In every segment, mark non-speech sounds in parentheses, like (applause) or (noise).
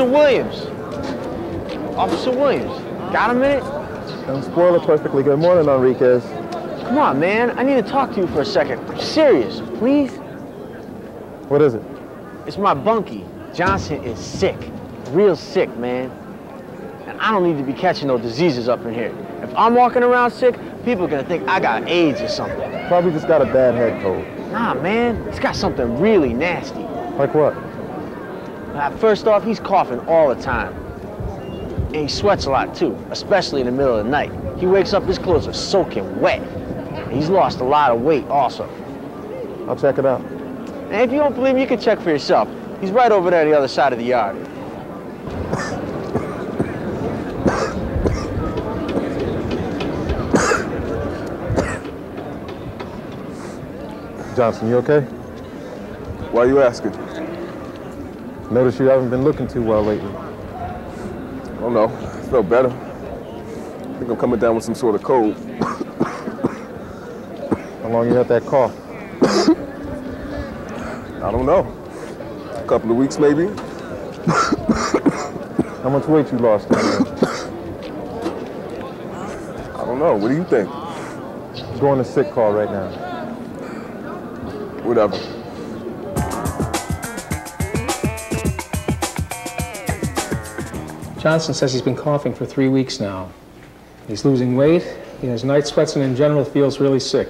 Officer Williams. Officer Williams. Got a minute? Don't spoil it perfectly. Good morning, Enriquez. Come on, man. I need to talk to you for a second. I'm serious, please. What is it? It's my bunkie. Johnson is sick. Real sick, man. And I don't need to be catching no diseases up in here. If I'm walking around sick, people are gonna think I got AIDS or something. Probably just got a bad head cold. Nah, man. It's got something really nasty. Like what? Uh, first off, he's coughing all the time. And he sweats a lot too, especially in the middle of the night. He wakes up, his clothes are soaking wet. And he's lost a lot of weight also. I'll check it out. And if you don't believe me, you can check for yourself. He's right over there on the other side of the yard. Johnson, you okay? Why are you asking? Notice you haven't been looking too well lately. Oh, I don't know. I feel better. I think I'm coming down with some sort of cold. How long you had that cough? (coughs) I don't know. A couple of weeks maybe. (coughs) How much weight you lost? (coughs) I don't know. What do you think? Going to sick call right now. Whatever. Johnson says he's been coughing for three weeks now. He's losing weight, he has night sweats, and in general feels really sick.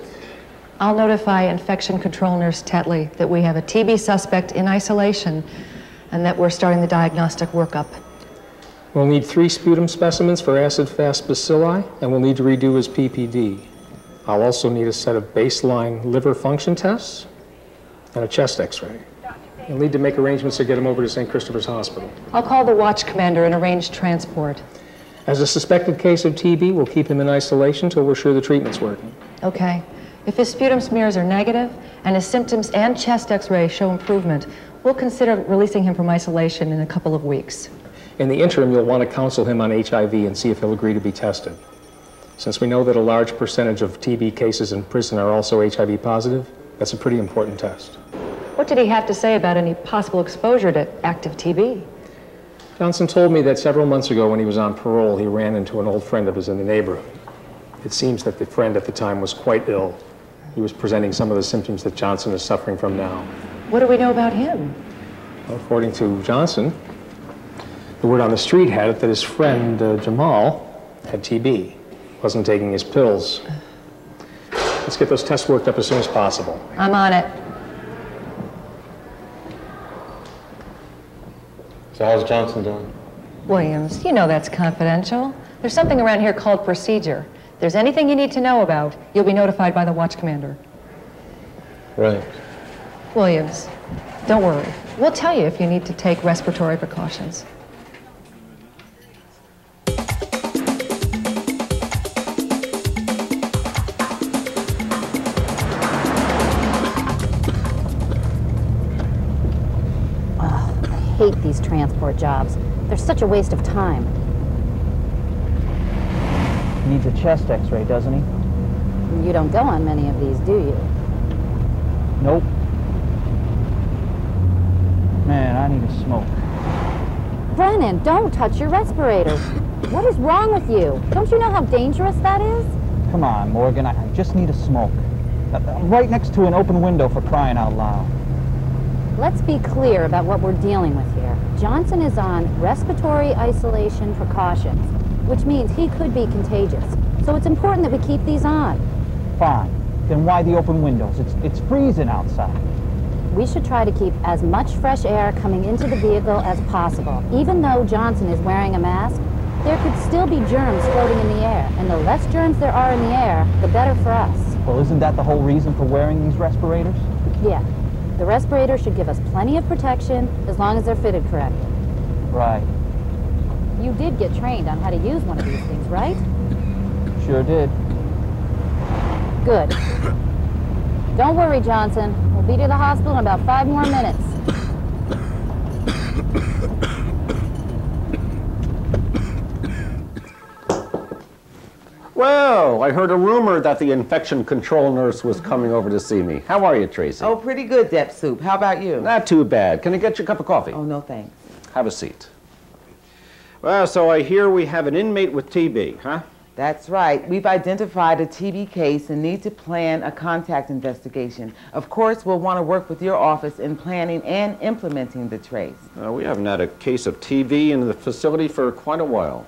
I'll notify Infection Control Nurse Tetley that we have a TB suspect in isolation and that we're starting the diagnostic workup. We'll need three sputum specimens for acid-fast bacilli, and we'll need to redo his PPD. I'll also need a set of baseline liver function tests and a chest x-ray. You'll need to make arrangements to get him over to St. Christopher's Hospital. I'll call the watch commander and arrange transport. As a suspected case of TB, we'll keep him in isolation till we're sure the treatment's working. Okay. If his sputum smears are negative and his symptoms and chest x-ray show improvement, we'll consider releasing him from isolation in a couple of weeks. In the interim, you'll want to counsel him on HIV and see if he'll agree to be tested. Since we know that a large percentage of TB cases in prison are also HIV positive, that's a pretty important test. What did he have to say about any possible exposure to active TB? Johnson told me that several months ago when he was on parole, he ran into an old friend of his in the neighborhood. It seems that the friend at the time was quite ill. He was presenting some of the symptoms that Johnson is suffering from now. What do we know about him? According to Johnson, the word on the street had it that his friend uh, Jamal had TB, wasn't taking his pills. Let's get those tests worked up as soon as possible. I'm on it. So how's Johnson doing? Williams, you know that's confidential. There's something around here called procedure. If there's anything you need to know about, you'll be notified by the watch commander. Right. Williams, don't worry. We'll tell you if you need to take respiratory precautions. Transport jobs. They're such a waste of time. Needs a chest x-ray, doesn't he? You don't go on many of these, do you? Nope. Man, I need a smoke. Brennan, don't touch your respirator. What is wrong with you? Don't you know how dangerous that is? Come on, Morgan, I I just need a smoke. Uh, I'm right next to an open window for crying out loud. Let's be clear about what we're dealing with here. Johnson is on respiratory isolation precautions, which means he could be contagious. So it's important that we keep these on. Fine. Then why the open windows? It's, it's freezing outside. We should try to keep as much fresh air coming into the vehicle as possible. Even though Johnson is wearing a mask, there could still be germs floating in the air, and the less germs there are in the air, the better for us. Well, isn't that the whole reason for wearing these respirators? Yeah, the respirator should give us plenty of protection as long as they're fitted correctly. Right. You did get trained on how to use one of these things, right? Sure did. Good. Don't worry, Johnson. We'll be to the hospital in about five more minutes. Well, I heard a rumor that the infection control nurse was coming over to see me. How are you, Tracy? Oh, pretty good, Dep Sup. How about you? Not too bad. Can I get you a cup of coffee? Oh, no thanks. Have a seat. Well, so I hear we have an inmate with TB, huh? That's right. We've identified a TB case and need to plan a contact investigation. Of course, we'll want to work with your office in planning and implementing the trace. Uh, we haven't had a case of TB in the facility for quite a while.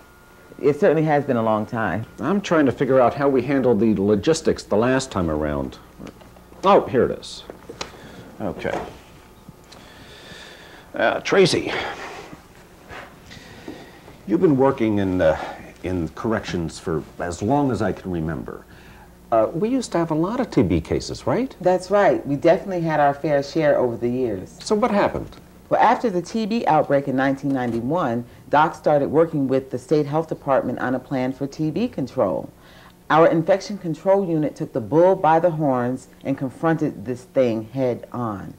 It certainly has been a long time. I'm trying to figure out how we handled the logistics the last time around. Oh, here it is. Okay. Uh, Tracy, you've been working in, uh, in corrections for as long as I can remember. Uh, we used to have a lot of TB cases, right? That's right. We definitely had our fair share over the years. So what happened? Well, after the TB outbreak in 1991, Doc started working with the state health department on a plan for TB control. Our infection control unit took the bull by the horns and confronted this thing head on.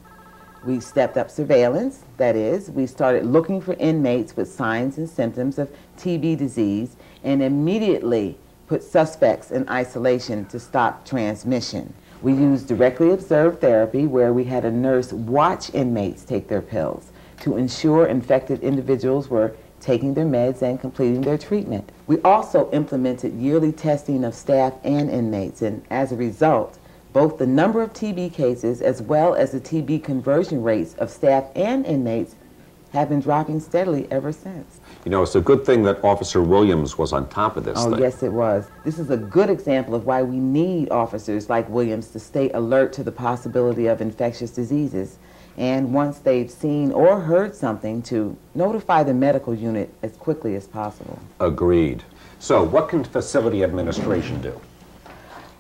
We stepped up surveillance, that is, we started looking for inmates with signs and symptoms of TB disease and immediately put suspects in isolation to stop transmission. We used directly observed therapy where we had a nurse watch inmates take their pills to ensure infected individuals were taking their meds and completing their treatment. We also implemented yearly testing of staff and inmates, and as a result, both the number of TB cases as well as the TB conversion rates of staff and inmates have been dropping steadily ever since. You know, it's a good thing that Officer Williams was on top of this Oh, thing. yes, it was. This is a good example of why we need officers like Williams to stay alert to the possibility of infectious diseases. And once they've seen or heard something, to notify the medical unit as quickly as possible. Agreed. So, what can facility administration do?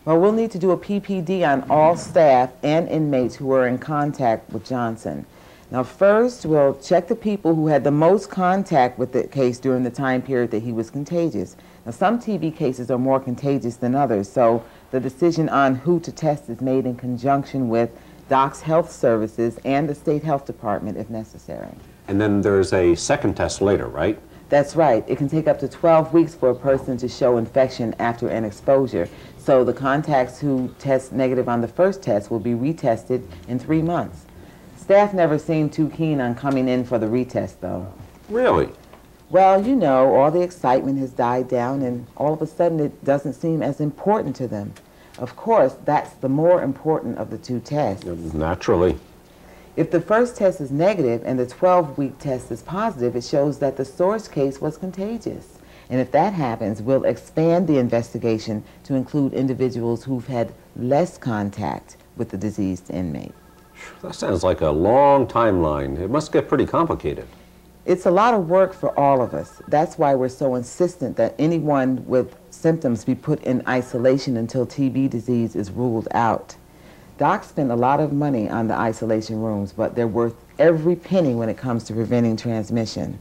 Well, we'll need to do a PPD on all staff and inmates who are in contact with Johnson. Now, first, we'll check the people who had the most contact with the case during the time period that he was contagious. Now, some TB cases are more contagious than others, so the decision on who to test is made in conjunction with DOCS Health Services and the State Health Department if necessary. And then there's a second test later, right? That's right. It can take up to 12 weeks for a person to show infection after an exposure. So the contacts who test negative on the first test will be retested in three months. Staff never seemed too keen on coming in for the retest, though. Really? Well, you know, all the excitement has died down, and all of a sudden it doesn't seem as important to them. Of course, that's the more important of the two tests. Naturally. If the first test is negative and the 12-week test is positive, it shows that the source case was contagious. And if that happens, we'll expand the investigation to include individuals who've had less contact with the diseased inmate. That sounds like a long timeline. It must get pretty complicated. It's a lot of work for all of us. That's why we're so insistent that anyone with symptoms be put in isolation until TB disease is ruled out. DOCS spend a lot of money on the isolation rooms, but they're worth every penny when it comes to preventing transmission.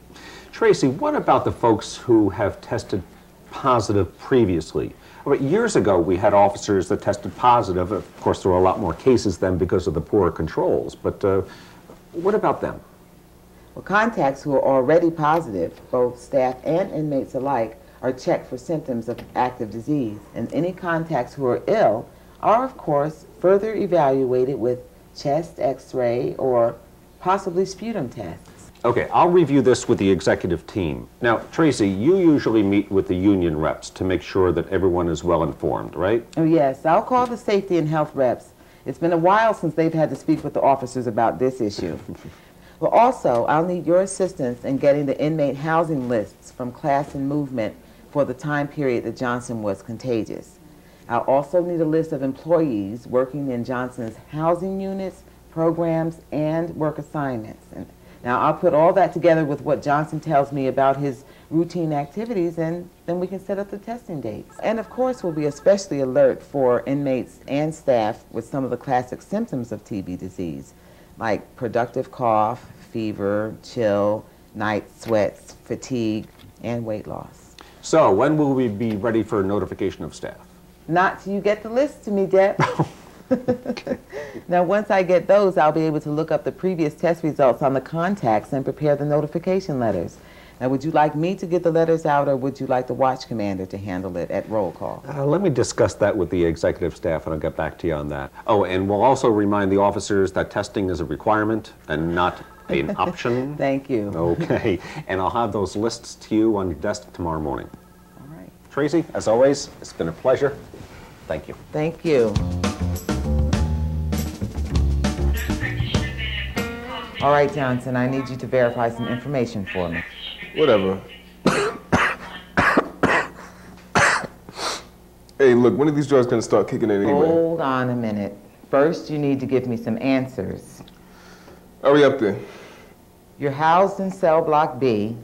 Tracy, what about the folks who have tested positive previously? Well, years ago, we had officers that tested positive. Of course, there were a lot more cases then because of the poor controls. But uh, what about them? Well, contacts who are already positive, both staff and inmates alike, are checked for symptoms of active disease. And any contacts who are ill are, of course, further evaluated with chest x-ray or possibly sputum tests. Okay, I'll review this with the executive team. Now, Tracy, you usually meet with the union reps to make sure that everyone is well informed, right? Oh, yes. I'll call the safety and health reps. It's been a while since they've had to speak with the officers about this issue. (laughs) well, also, I'll need your assistance in getting the inmate housing lists from class and movement for the time period that Johnson was contagious. I'll also need a list of employees working in Johnson's housing units, programs, and work assignments. And now, I'll put all that together with what Johnson tells me about his routine activities, and then we can set up the testing dates. And of course, we'll be especially alert for inmates and staff with some of the classic symptoms of TB disease, like productive cough, fever, chill, night sweats, fatigue, and weight loss. So, when will we be ready for notification of staff? Not till you get the list to me, Deb. (laughs) (laughs) Now, once I get those, I'll be able to look up the previous test results on the contacts and prepare the notification letters. Now, would you like me to get the letters out, or would you like the watch commander to handle it at roll call? Uh, let me discuss that with the executive staff, and I'll get back to you on that. Oh, and we'll also remind the officers that testing is a requirement and not an (laughs) option. Thank you. Okay, and I'll have those lists to you on your desk tomorrow morning. All right. Tracy, as always, it's been a pleasure. Thank you. Thank you. All right, Johnson, I need you to verify some information for me. Whatever. hey, look, when are these drugs gonna start kicking in anyway? Hold on a minute. First, you need to give me some answers. Hurry up then. You're housed in cell block B.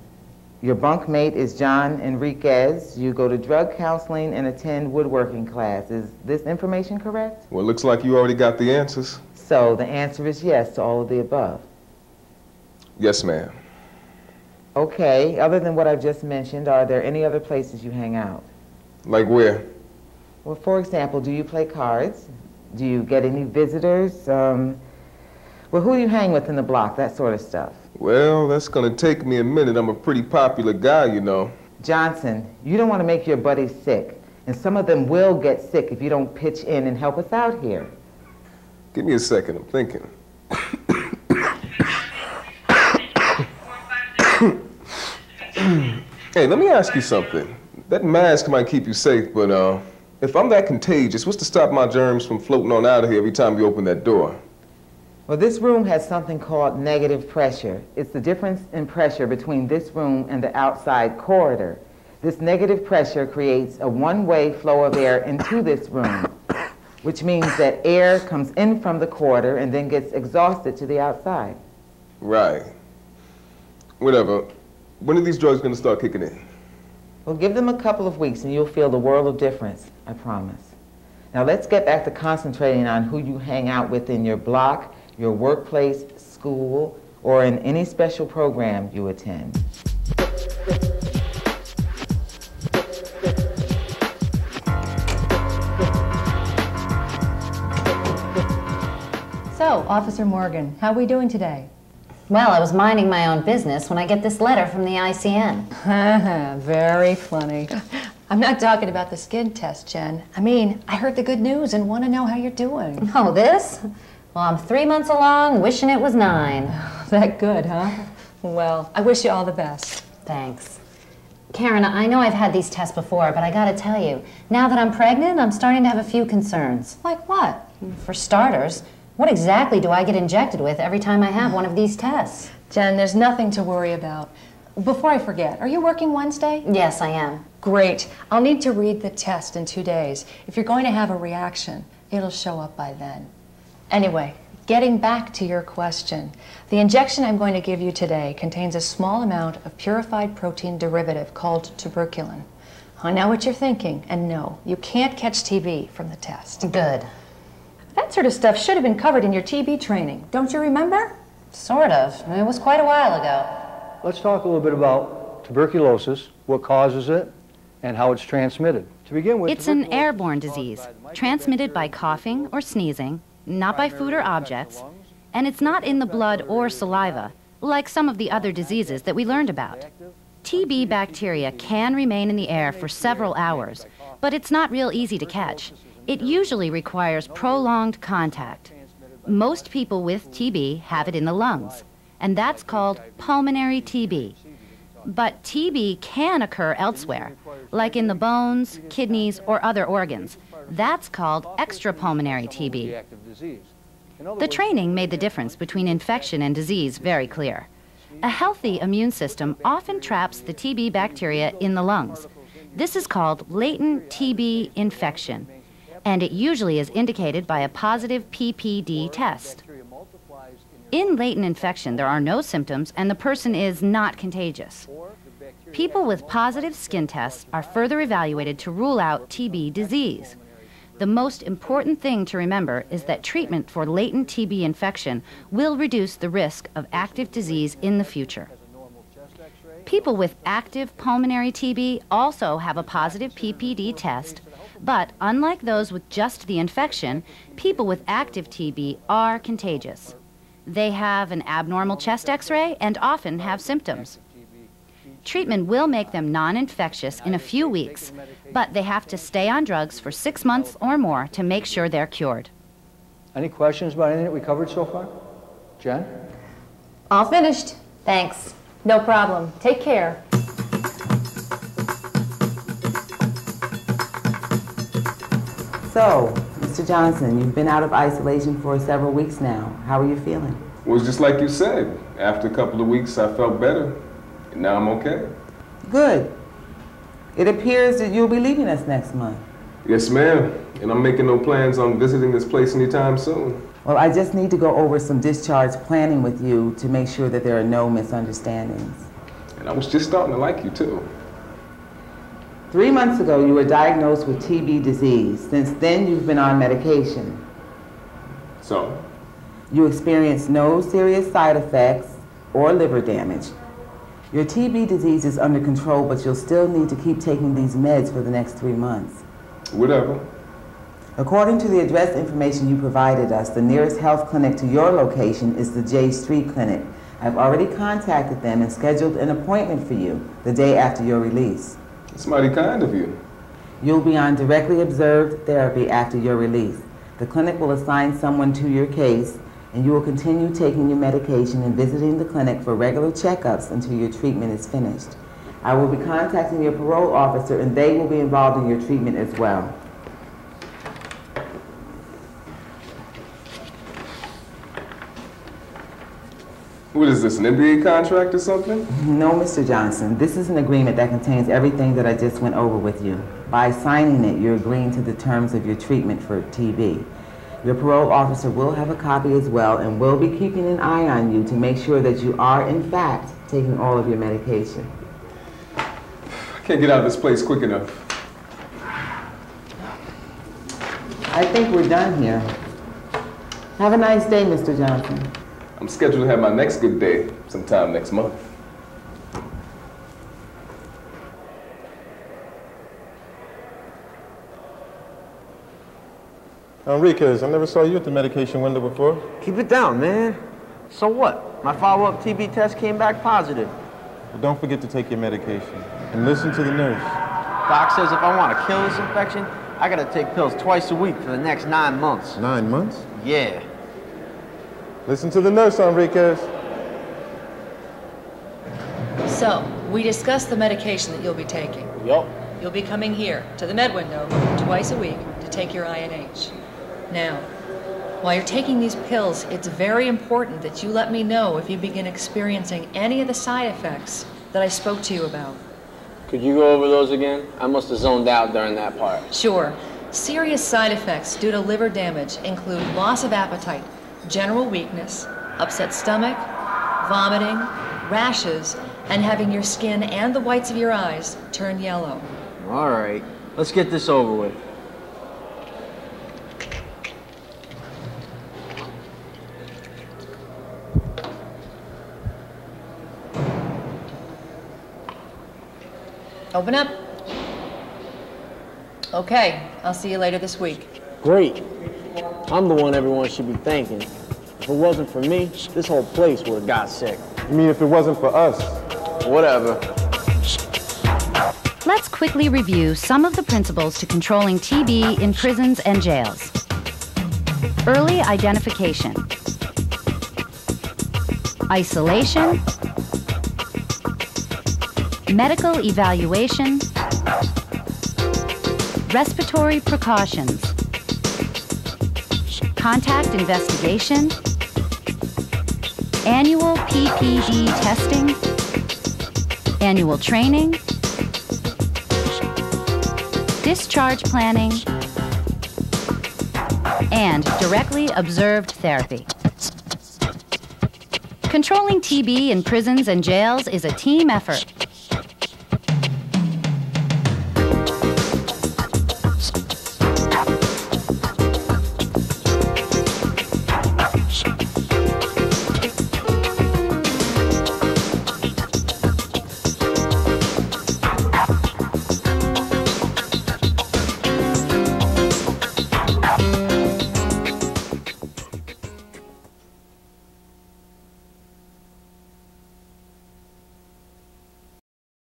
Your bunkmate is John Enriquez. You go to drug counseling and attend woodworking class. Is this information correct? Well, it looks like you already got the answers. So the answer is yes to all of the above. Yes, ma'am. Okay, other than what I've just mentioned, are there any other places you hang out? Like where? Well, for example, do you play cards? Do you get any visitors? Um, well, who do you hang with in the block? That sort of stuff. Well, that's gonna take me a minute. I'm a pretty popular guy, you know. Johnson, you don't want to make your buddies sick. And some of them will get sick if you don't pitch in and help us out here. Give me a second, I'm thinking. (coughs) hey, let me ask you something. That mask might keep you safe, but uh, if I'm that contagious, what's to stop my germs from floating on out of here every time you open that door? Well, this room has something called negative pressure. It's the difference in pressure between this room and the outside corridor. This negative pressure creates a one-way flow of air into this room, (coughs) which means that air comes in from the corridor and then gets exhausted to the outside. Right. Whatever. When are these drugs gonna start kicking in? Well, give them a couple of weeks and you'll feel the world of difference, I promise. Now let's get back to concentrating on who you hang out with in your block, your workplace, school, or in any special program you attend. So, Officer Morgan, how are we doing today? Well, I was minding my own business when I get this letter from the ICN. (laughs) Very funny. (laughs) I'm not talking about the skin test, Jen. I mean, I heard the good news and want to know how you're doing. Oh, this? Well, I'm three months along, wishing it was nine. (sighs) That good, huh? Well, I wish you all the best. Thanks. Karen, I know I've had these tests before, but I gotta tell you, now that I'm pregnant, I'm starting to have a few concerns. Like what? For starters, what exactly do I get injected with every time I have one of these tests? Jen, there's nothing to worry about. Before I forget, are you working Wednesday? Yes, I am. Great. I'll need to read the test in two days. If you're going to have a reaction, it'll show up by then. Anyway, getting back to your question, the injection I'm going to give you today contains a small amount of purified protein derivative called tuberculin. I know what you're thinking, and no, you can't catch TB from the test. Good. That sort of stuff should have been covered in your TB training. Don't you remember? Sort of. It was quite a while ago. Let's talk a little bit about tuberculosis, what causes it, and how it's transmitted. To begin with, It's an airborne disease, transmitted by coughing or sneezing, not by food or objects, and it's not in the blood or saliva, like some of the other diseases that we learned about. TB bacteria can remain in the air for several hours, but it's not real easy to catch. It usually requires prolonged contact. Most people with TB have it in the lungs, and that's called pulmonary TB. But TB can occur elsewhere, like in the bones, kidneys, or other organs. That's called extrapulmonary TB. The training made the difference between infection and disease very clear. A healthy immune system often traps the TB bacteria in the lungs. This is called latent TB infection, and it usually is indicated by a positive PPD test. In latent infection, there are no symptoms and the person is not contagious. People with positive skin tests are further evaluated to rule out TB disease. The most important thing to remember is that treatment for latent TB infection will reduce the risk of active disease in the future. People with active pulmonary TB also have a positive PPD test, but unlike those with just the infection, people with active TB are contagious. They have an abnormal chest x ray and often have symptoms. Treatment will make them non infectious in a few weeks, but they have to stay on drugs for six months or more to make sure they're cured. Any questions about anything that we covered so far? Jen? All finished. Thanks. No problem. Take care. So, Mr. Johnson, you've been out of isolation for several weeks now. How are you feeling? Was just like you said. After a couple of weeks, I felt better. And now I'm okay. Good. It appears that you'll be leaving us next month. Yes, ma'am. And I'm making no plans on visiting this place anytime soon. Well, I just need to go over some discharge planning with you to make sure that there are no misunderstandings. And I was just starting to like you, too. Three months ago, you were diagnosed with TB disease. Since then, you've been on medication. So? You experienced no serious side effects or liver damage. Your TB disease is under control, but you'll still need to keep taking these meds for the next three months. Whatever. According to the address information you provided us, the nearest health clinic to your location is the J Street Clinic. I've already contacted them and scheduled an appointment for you the day after your release. It's mighty kind of you. You'll be on directly observed therapy after your release. The clinic will assign someone to your case, and you will continue taking your medication and visiting the clinic for regular checkups until your treatment is finished. I will be contacting your parole officer, and they will be involved in your treatment as well. What is this, an NBA contract or something? No, Mr. Johnson. This is an agreement that contains everything that I just went over with you. By signing it, you're agreeing to the terms of your treatment for TB. Your parole officer will have a copy as well and will be keeping an eye on you to make sure that you are, in fact, taking all of your medication. I can't get out of this place quick enough. I think we're done here. Have a nice day, Mr. Johnson. I'm scheduled to have my next good day sometime next month. Enriquez, I never saw you at the medication window before. Keep it down, man. So what? My follow-up TB test came back positive. But don't forget to take your medication and listen to the nurse. Doc says if I want to kill this infection, I gotta take pills twice a week for the next nine months. Nine months? Yeah. Listen to the nurse, Enriquez. So, we discussed the medication that you'll be taking. Yup. You'll be coming here to the med window twice a week to take your INH. Now, while you're taking these pills, it's very important that you let me know if you begin experiencing any of the side effects that I spoke to you about. Could you go over those again? I must have zoned out during that part. Sure. Serious side effects due to liver damage include loss of appetite, general weakness, upset stomach, vomiting, rashes, and having your skin and the whites of your eyes turn yellow. All right. Let's get this over with. Open up. Okay, I'll see you later this week. Great. I'm the one everyone should be thanking. If it wasn't for me, this whole place would have got sick. You mean if it wasn't for us? Whatever. Let's quickly review some of the principles to controlling TB in prisons and jails. Early identification, isolation, medical evaluation, respiratory precautions, contact investigation, annual PPD testing, annual training, discharge planning, and directly observed therapy. Controlling TB in prisons and jails is a team effort.